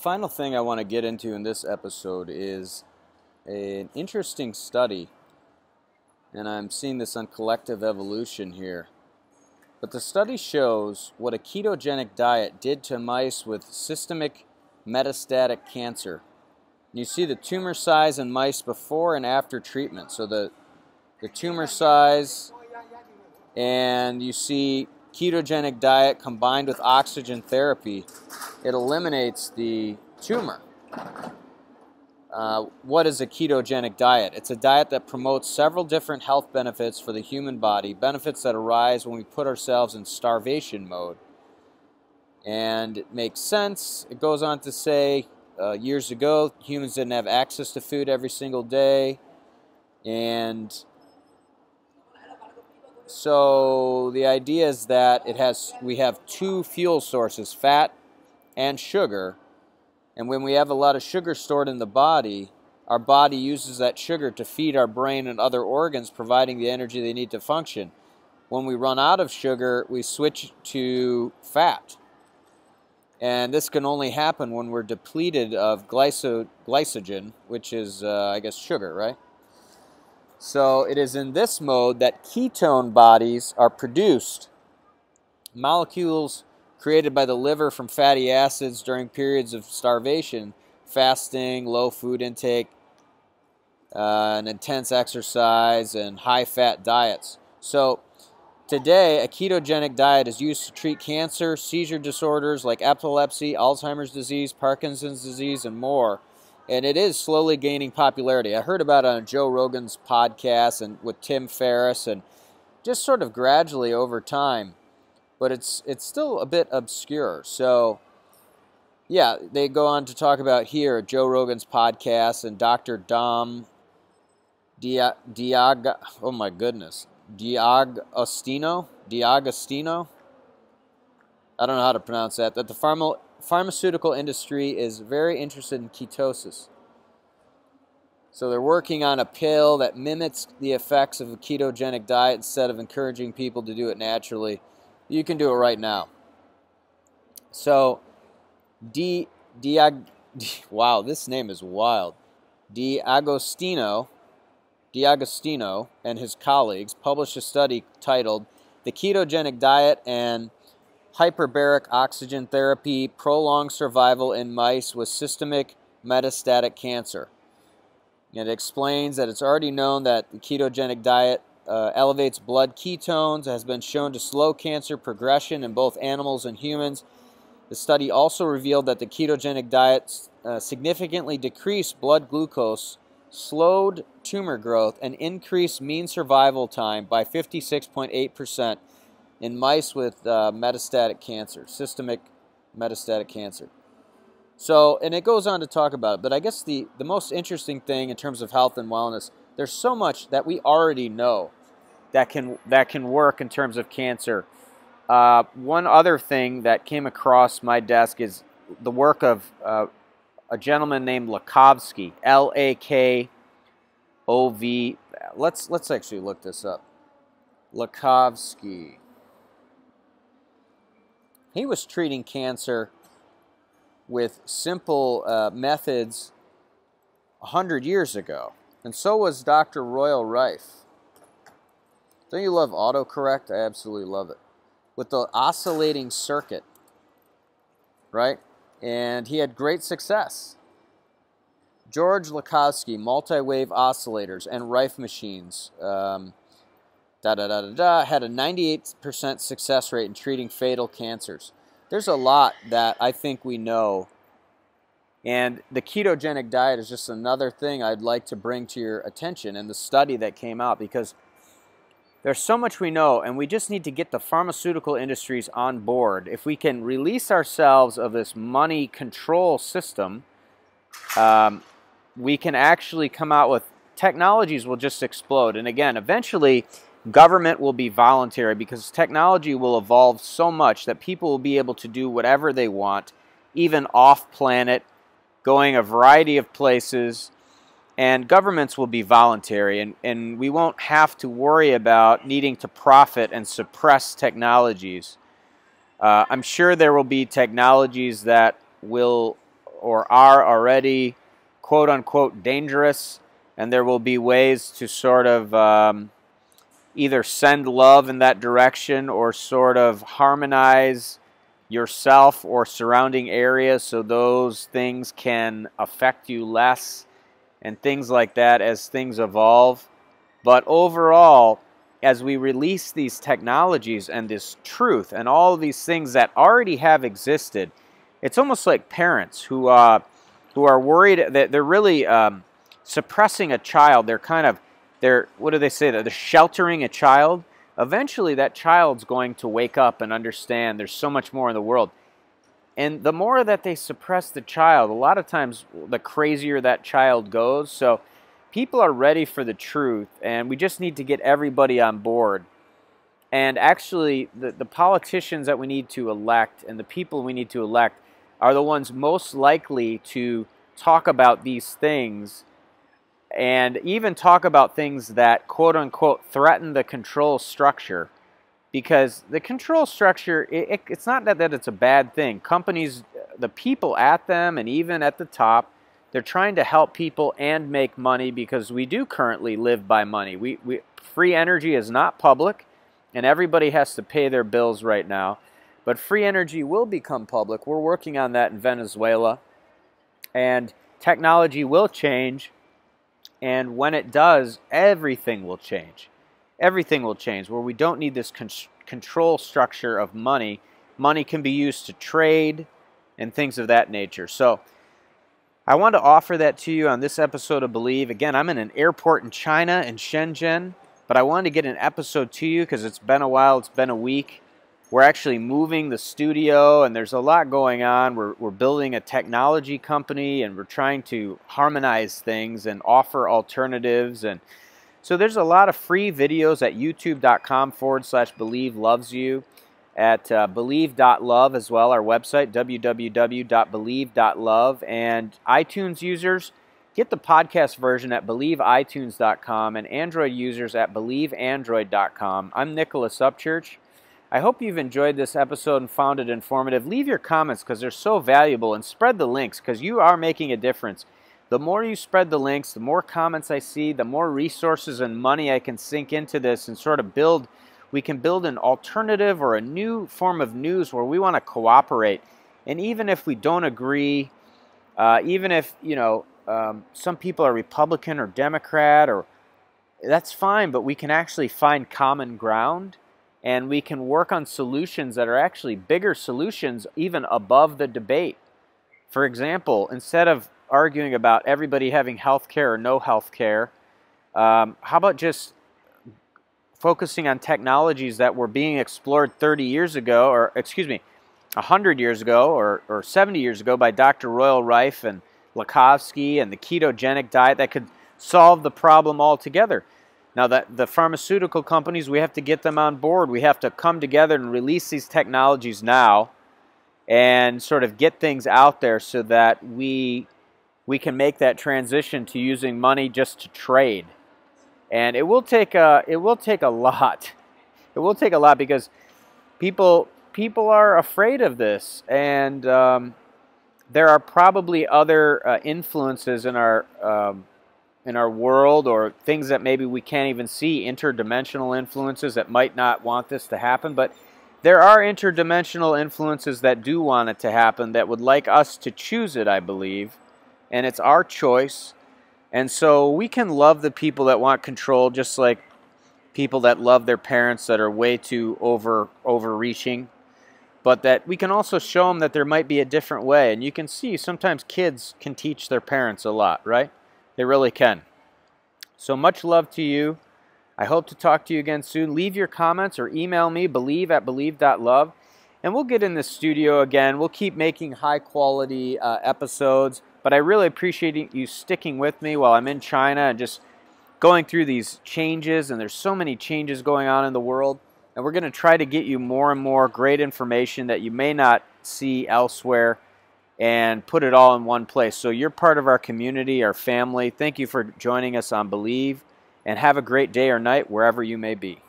final thing I want to get into in this episode is an interesting study, and I'm seeing this on collective evolution here. But the study shows what a ketogenic diet did to mice with systemic metastatic cancer. You see the tumor size in mice before and after treatment. So the, the tumor size, and you see ketogenic diet combined with oxygen therapy, it eliminates the tumor. Uh, what is a ketogenic diet? It's a diet that promotes several different health benefits for the human body, benefits that arise when we put ourselves in starvation mode. And it makes sense. It goes on to say uh, years ago, humans didn't have access to food every single day. And so the idea is that it has we have two fuel sources, fat and sugar. And when we have a lot of sugar stored in the body, our body uses that sugar to feed our brain and other organs, providing the energy they need to function. When we run out of sugar, we switch to fat. And this can only happen when we're depleted of glyco- glycogen, which is, uh, I guess, sugar, right? So it is in this mode that ketone bodies are produced. Molecules created by the liver from fatty acids during periods of starvation, fasting, low food intake, uh, and intense exercise, and high fat diets. So today, a ketogenic diet is used to treat cancer, seizure disorders like epilepsy, Alzheimer's disease, Parkinson's disease, and more and it is slowly gaining popularity. I heard about it on Joe Rogan's podcast and with Tim Ferriss, and just sort of gradually over time, but it's it's still a bit obscure. So, yeah, they go on to talk about here Joe Rogan's podcast and Dr. Dom Dia, Diag. Oh my goodness, Diagostino. Diagostino. I don't know how to pronounce that. That the pharma, pharmaceutical industry is very interested in ketosis. So they're working on a pill that mimics the effects of a ketogenic diet instead of encouraging people to do it naturally. You can do it right now. So, Di, Diag, wow, this name is wild. Diagostino, Diagostino and his colleagues published a study titled The Ketogenic Diet and hyperbaric oxygen therapy, prolonged survival in mice with systemic metastatic cancer. It explains that it's already known that the ketogenic diet uh, elevates blood ketones, has been shown to slow cancer progression in both animals and humans. The study also revealed that the ketogenic diet uh, significantly decreased blood glucose, slowed tumor growth, and increased mean survival time by 56.8% in mice with uh, metastatic cancer, systemic metastatic cancer. So, and it goes on to talk about it, but I guess the, the most interesting thing in terms of health and wellness, there's so much that we already know that can, that can work in terms of cancer. Uh, one other thing that came across my desk is the work of uh, a gentleman named Lakovsky, L A K O V. Let's let's actually look this up. Lakovsky. He was treating cancer with simple uh, methods 100 years ago. And so was Dr. Royal Rife. Don't you love autocorrect? I absolutely love it. With the oscillating circuit, right? And he had great success. George Lakovsky, multi-wave oscillators and Rife machines. Um, da da da da da, had a 98% success rate in treating fatal cancers. There's a lot that I think we know. And the ketogenic diet is just another thing I'd like to bring to your attention and the study that came out because there's so much we know, and we just need to get the pharmaceutical industries on board. If we can release ourselves of this money control system, um, we can actually come out with technologies will just explode. And again, eventually, Government will be voluntary because technology will evolve so much that people will be able to do whatever they want, even off planet, going a variety of places. And governments will be voluntary, and, and we won't have to worry about needing to profit and suppress technologies. Uh, I'm sure there will be technologies that will or are already quote unquote dangerous, and there will be ways to sort of um, either send love in that direction or sort of harmonize yourself or surrounding areas so those things can affect you less and things like that as things evolve. But overall, as we release these technologies and this truth and all these things that already have existed, it's almost like parents who uh, who are worried that they're really um, suppressing a child. They're kind of they're what do they say? They're sheltering a child. Eventually, that child's going to wake up and understand there's so much more in the world. And the more that they suppress the child, a lot of times the crazier that child goes. So people are ready for the truth, and we just need to get everybody on board. And actually, the, the politicians that we need to elect and the people we need to elect are the ones most likely to talk about these things and even talk about things that quote unquote threaten the control structure because the control structure it, it, it's not that, that it's a bad thing. Companies the people at them and even at the top they're trying to help people and make money because we do currently live by money. We, we free energy is not public and everybody has to pay their bills right now. But free energy will become public. We're working on that in venezuela and technology will change and when it does, everything will change. Everything will change where we don't need this con control structure of money. Money can be used to trade and things of that nature. So I want to offer that to you on this episode of Believe. Again, I'm in an airport in China, in Shenzhen, but I wanted to get an episode to you because it's been a while, it's been a week. We're actually moving the studio, and there's a lot going on. We're, we're building a technology company, and we're trying to harmonize things and offer alternatives. And so there's a lot of free videos at youtube.com forward slash believe loves you, at uh, believe.love as well, our website, www.believe.love. And iTunes users, get the podcast version at believeitunes.com and Android users at believeandroid.com. I'm Nicholas Upchurch. I hope you've enjoyed this episode and found it informative. Leave your comments because they're so valuable and spread the links because you are making a difference. The more you spread the links, the more comments I see, the more resources and money I can sink into this and sort of build. We can build an alternative or a new form of news where we want to cooperate. And even if we don't agree, uh, even if, you know, um, some people are Republican or Democrat or that's fine, but we can actually find common ground and we can work on solutions that are actually bigger solutions even above the debate. For example, instead of arguing about everybody having health care or no health care, um, how about just focusing on technologies that were being explored 30 years ago, or excuse me, 100 years ago or, or 70 years ago by Dr. Royal Rife and Lakovsky and the ketogenic diet that could solve the problem altogether. Now that the pharmaceutical companies, we have to get them on board. We have to come together and release these technologies now and sort of get things out there so that we we can make that transition to using money just to trade. And it will take a it will take a lot. It will take a lot because people people are afraid of this and um, there are probably other uh, influences in our um, in our world or things that maybe we can't even see, interdimensional influences that might not want this to happen. But there are interdimensional influences that do want it to happen that would like us to choose it, I believe. And it's our choice. And so we can love the people that want control just like people that love their parents that are way too over overreaching. But that we can also show them that there might be a different way. And you can see sometimes kids can teach their parents a lot, right? They really can. So much love to you. I hope to talk to you again soon. Leave your comments or email me, believe at believe.love. And we'll get in the studio again. We'll keep making high quality uh, episodes. But I really appreciate you sticking with me while I'm in China and just going through these changes. And there's so many changes going on in the world. And we're going to try to get you more and more great information that you may not see elsewhere and put it all in one place. So you're part of our community, our family. Thank you for joining us on Believe, and have a great day or night wherever you may be.